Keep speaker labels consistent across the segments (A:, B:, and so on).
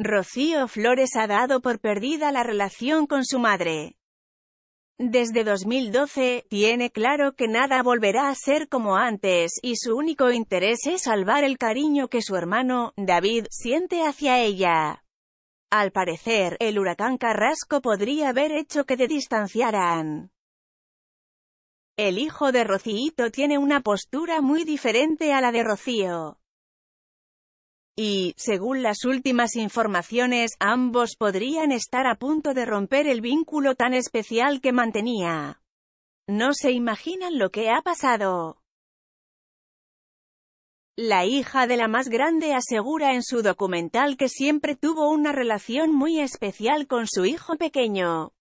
A: Rocío Flores ha dado por perdida la relación con su madre. Desde 2012, tiene claro que nada volverá a ser como antes, y su único interés es salvar el cariño que su hermano, David, siente hacia ella. Al parecer, el huracán Carrasco podría haber hecho que te distanciaran. El hijo de Rocío tiene una postura muy diferente a la de Rocío. Y, según las últimas informaciones, ambos podrían estar a punto de romper el vínculo tan especial que mantenía. No se imaginan lo que ha pasado. La hija de la más grande asegura en su documental que siempre tuvo una relación muy especial con su hijo pequeño.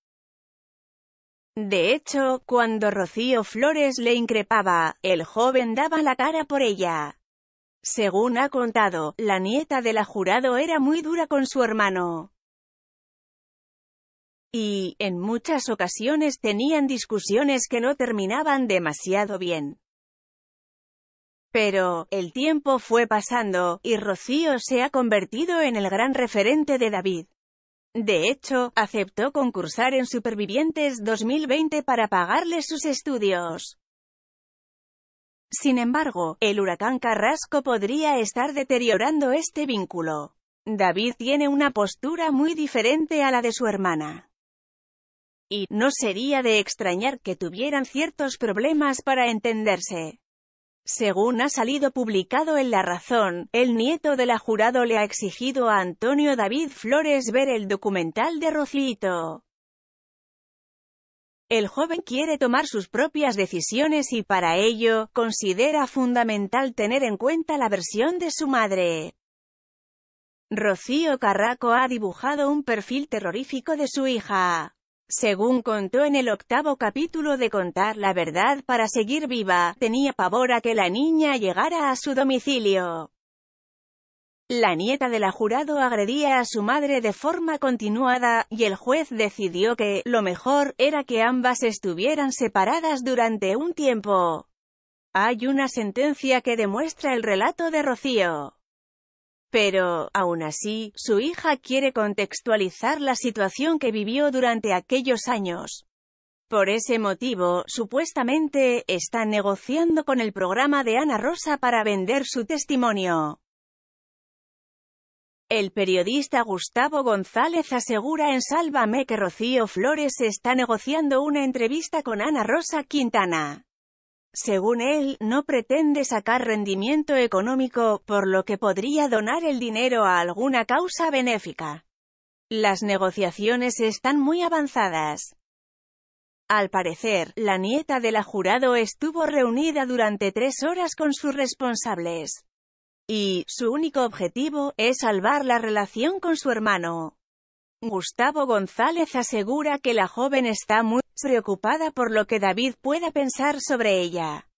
A: De hecho, cuando Rocío Flores le increpaba, el joven daba la cara por ella. Según ha contado, la nieta de la jurado era muy dura con su hermano. Y, en muchas ocasiones tenían discusiones que no terminaban demasiado bien. Pero, el tiempo fue pasando, y Rocío se ha convertido en el gran referente de David. De hecho, aceptó concursar en Supervivientes 2020 para pagarle sus estudios. Sin embargo, el huracán Carrasco podría estar deteriorando este vínculo. David tiene una postura muy diferente a la de su hermana. Y, no sería de extrañar que tuvieran ciertos problemas para entenderse. Según ha salido publicado en La Razón, el nieto de la jurado le ha exigido a Antonio David Flores ver el documental de Rocito. El joven quiere tomar sus propias decisiones y para ello, considera fundamental tener en cuenta la versión de su madre. Rocío Carraco ha dibujado un perfil terrorífico de su hija. Según contó en el octavo capítulo de Contar la Verdad para seguir viva, tenía pavor a que la niña llegara a su domicilio. La nieta de la jurado agredía a su madre de forma continuada, y el juez decidió que, lo mejor, era que ambas estuvieran separadas durante un tiempo. Hay una sentencia que demuestra el relato de Rocío. Pero, aún así, su hija quiere contextualizar la situación que vivió durante aquellos años. Por ese motivo, supuestamente, están negociando con el programa de Ana Rosa para vender su testimonio. El periodista Gustavo González asegura en Sálvame que Rocío Flores está negociando una entrevista con Ana Rosa Quintana. Según él, no pretende sacar rendimiento económico, por lo que podría donar el dinero a alguna causa benéfica. Las negociaciones están muy avanzadas. Al parecer, la nieta de la jurado estuvo reunida durante tres horas con sus responsables y su único objetivo es salvar la relación con su hermano. Gustavo González asegura que la joven está muy preocupada por lo que David pueda pensar sobre ella.